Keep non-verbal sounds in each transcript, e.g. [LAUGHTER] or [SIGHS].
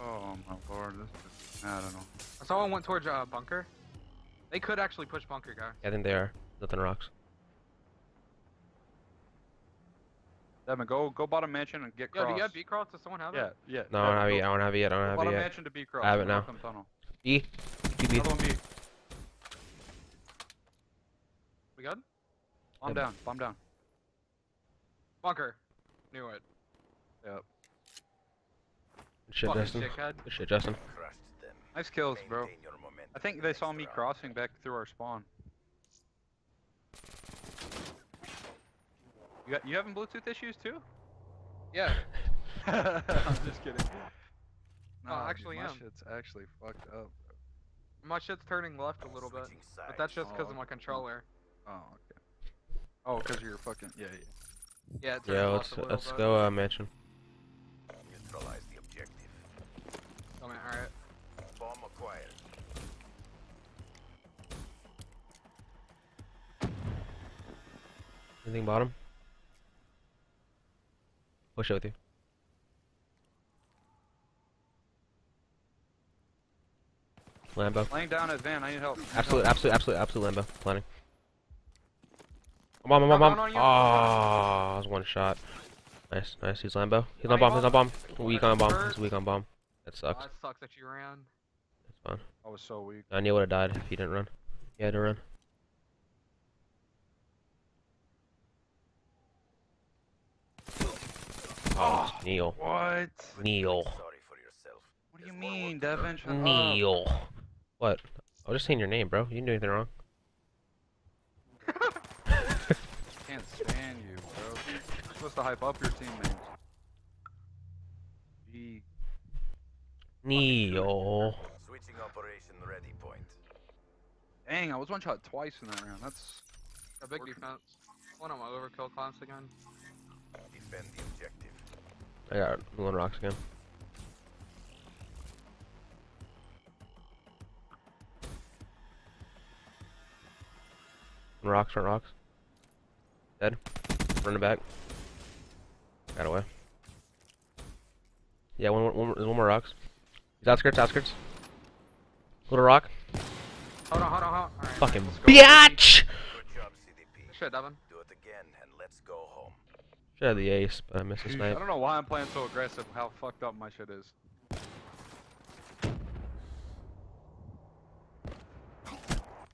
Oh my lord, this is, I don't know. I saw someone went towards uh, bunker. They could actually push bunker, guy. I think they are. Nothing rocks. Devan, go go bottom mansion and get Yo, cross. do you have B cross? Does someone have Yeah, it? yeah. Yeah. No, I don't have it yet. I don't have it yet. I don't go have it bottom yet. mansion to B cross. I have it now. welcome tunnel. E. QB. Another one B. We good? Bomb Yep. down. Bomb down. Bunker. Knew it. Yep. Good shit, Fucking Justin. dickhead. Good shit, Justin. Nice kills, bro. Maintain your momentum I think they saw me crossing back through our spawn. You got you having Bluetooth issues too? Yeah. [LAUGHS] [LAUGHS] I'm just kidding. No, Nah, dude, actually my am. shit's actually fucked up. My shit's turning left a little bit. But that's just because Oh, of my controller. Oh, okay. Oh, cause you're fucking yeah, yeah. Yeah, it Yeah, let's a little let's bit. go uh, mansion. Neutralize Anything bottom? Push it with you. Lambo. Laying down his van. I need help. I need Absolute, help. absolute, absolute, absolute Lambo. Planning. I'm on, I'm on, No, I'm on. no, you- Oh, that was one shot. Nice, nice. He's Lambo. He's on bomb. He's on bomb. Weak on bomb. He's weak on bomb. That Oh, sucks. that sucks that you ran. That's fine. I was so weak. I knew would have died if he didn't run. He had to run. Oh, Neil. What? Neil. Sorry for yourself. What do you mean, work to. Devan? Shut up. Neil. What? I was just saying your name, bro. You didn't do anything wrong. [LAUGHS] Can't stand you, bro. You're supposed to hype up your teammates. Gee. Neil. Switching operation ready point. Dang, I was one shot twice in that round. That's A big defense. One of my overkill class again. Defend the objective. I got one rocks again. One rocks, front rocks. Dead. Running back. Got away. Yeah, one more, one more, there's one more rocks. He's outskirts, outskirts. Little rock. Hold on, hold on, hold on. Alright. Fucking let's go. Good job, CDP. Shit, Devan. Do it again and let's go home. Should have the ace, but I missed the Sheesh, I don't know why I'm playing so aggressive. How fucked up my shit is.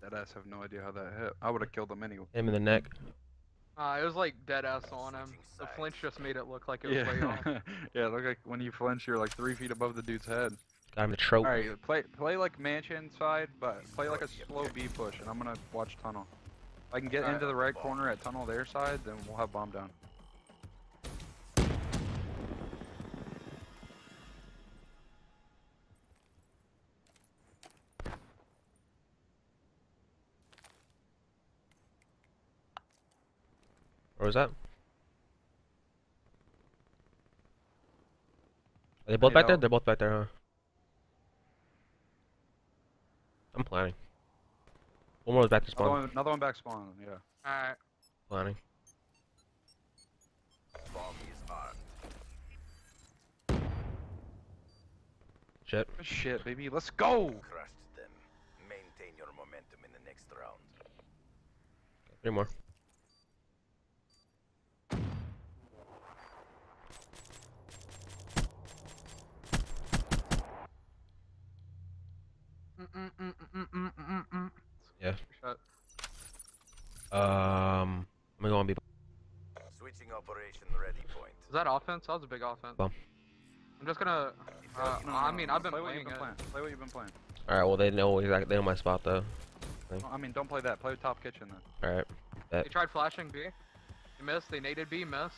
That ass have no idea how that hit. I would have killed him anyway. Him in the neck. Uh, it was like dead ass on him. The flinch just made it look like it was way off. [LAUGHS] Yeah, yeah. Look like when you flinch, you're like three feet above the dude's head. Got him the trope. All right, play play like mansion side, but play like a slow B push, and I'm gonna watch tunnel. If I can get Alright. into the right corner at tunnel their side, then we'll have bomb down. Where was that? Are they both need back there? They're both back there, huh? I'm planning. One more was back to Another spawn. one, another one back spawn. Yeah. Alright. Planning. Bomb is armed. Shit. Oh, shit, baby. Let's go. Crushed them. Maintain your momentum in the next round. Three more. Mm-mm-mm-mm-mm-mm-mm. Yeah. Shut. Um, I'm gonna go on B. Switching operation ready point. Is that offense? That was a big offense. Bomb. I'm just gonna. Uh, No, no, I mean, no. I've been play what playing you've been it. playing. Play what you've been playing. All right. Well, they know exactly. They know my spot though. I mean, don't play that. Play top kitchen then. All right. They tried flashing B. They missed. They naded B. Missed.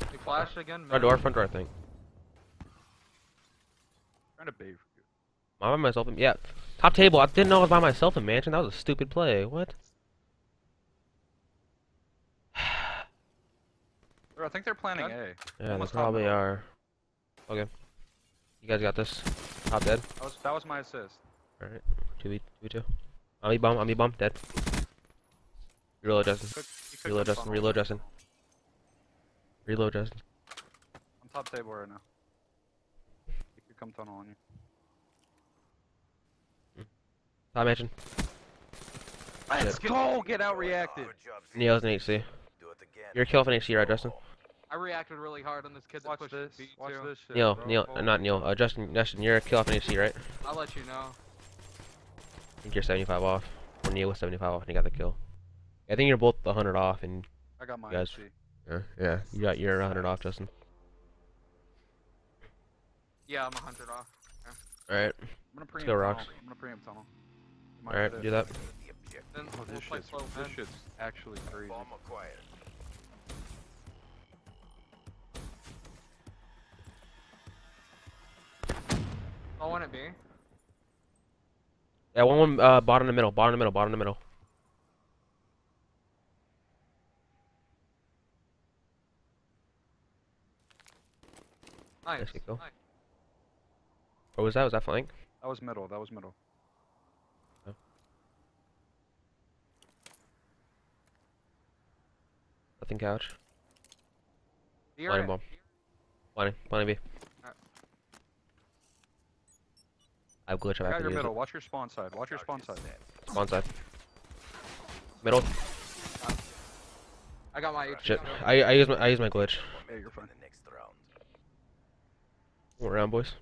They flashed again. Front door. missed. Front door. I think. Trying to bait. for you. I'm by myself. In, yeah. Top table. I didn't know I was by myself in mansion. That was a stupid play. What? Bro, I think they're planning Done? A. Yeah, they Almost top probably are. Okay. You guys got this. Top dead. That was that was my assist. Alright. 2v, 2v2. I'm E bomb, I'm E bomb, dead. Reload, Justin. Could, you Could Reload, Justin. Reload, Justin. Reload, Justin. On top table right now. He could come tunnel on you. Top mansion. Let's go! Get out reacted. Good job, Neil's an HC. Do it again. You're a kill off an HC, right, Justin? I reacted really hard on this kid that Watch pushed this. B Watch too. this shit. Neil, bro. Neil, uh, not Neil. Uh, Justin, Justin, you're a kill off an HC, right? I'll let you know. I think you're 75 off. Or Neil was 75 off and you got the kill. I think you're both 100 off and I got my Guys. AC. yeah, yeah, you got you're 100 off, Justin. Yeah, I'm 100 off. All right, I'm gonna preempt go, tunnel. Rocks. I'm gonna preempt tunnel. All right, do that. The. Then Oh, we'll this shit's, slow this shit's actually crazy. Bomb acquired. Oh, wouldn't it be? Yeah, one, one, uh, bottom in the middle, bottom in the middle, bottom in the middle. Nice. Yes, you go. nice. What was that? Was that flank? That was middle. That was middle. Nothing couch. You're Blind it. bomb. Planning, planning B. Alright. I have glitch. I I have got your use middle. Watch your spawn side. Watch your spawn side. Spawn side. Middle. I got my Shit. I I use my I use my glitch. Yeah, you're fine. In the next round. One round, boys.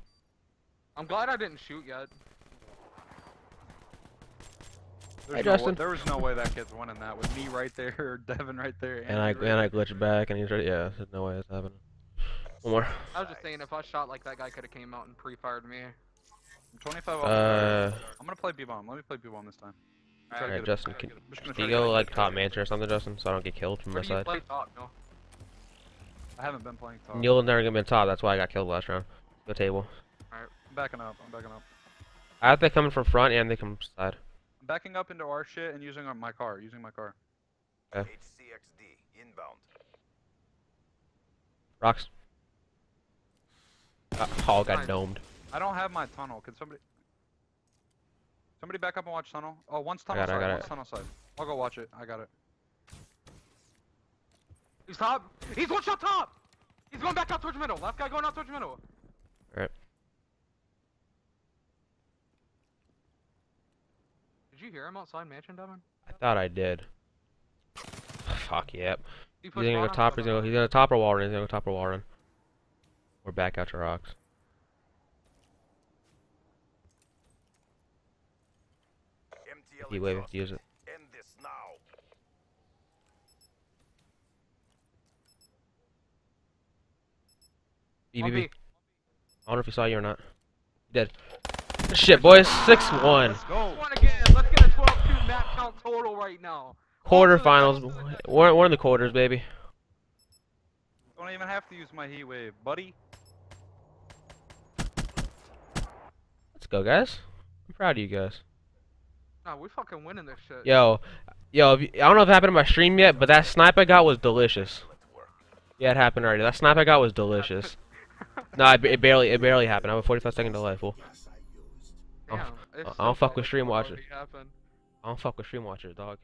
I'm glad I didn't shoot yet. There's Hey, no wa- Justin. there was no way that kid's winning that with me right there, [LAUGHS] Devan right there, And I right and I glitched back, and he's ready. Yeah, there's no way it's happening. One more. I was just saying, if I shot like that guy could have came out and pre-fired me. I'm 25. Uh, I'm gonna play B bomb. Let me play B bomb this time. Alright, get a- Justin, can, get a- I'm just gonna can you go like top mansion or something, Justin, so I don't get killed from my Where do you side? play top, no? I haven't been playing top. Neil never gonna be top. That's why I got killed last round. Go table. I'm backing up. I'm backing up. I have they coming from front and they come side. I'm backing up into our shit and using our, my car. Using my car. Okay. HCXD inbound. Rocks. Uh, Hall got Nice. domed. I don't have my tunnel. Can somebody? Somebody back up and watch tunnel. Oh, one's I tunnel got it, I side. got one's it. tunnel side. I'll go watch it. I got it. He's top. He's one shot top. He's going back out towards middle. Last guy going out towards middle. Alright. Did you hear him outside mansion, Devan? I thought I did. [SIGHS] Fuck yep. He He's pushed gonna go bottom, top. He's but, gonna he's gonna top or wall run. He's gonna go top or wall run. Or back out to rocks. MTL He wave if exhausted. you use it. End this now. B, on B, B. B. I don't know if he saw you or not. He did. Shit, boys. 6-1. Let's go. One again. Let's get a 12-2 count total right now. Quarterfinals. We're, we're in the quarters, baby. Don't even have to use my heat wave, buddy. Let's go, guys. I'm proud of you guys. Nah, we fucking winning this shit. Yo, yo, if you, I don't know if it happened in my stream yet, but that snipe I got was delicious. Yeah, it happened already. That snipe I got was delicious. [LAUGHS] no, it, it barely, it barely happened. I have a 45 second delay, fool. Damn, I it's don't so fuck with far stream what watchers. I don't fuck with stream watchers, dog.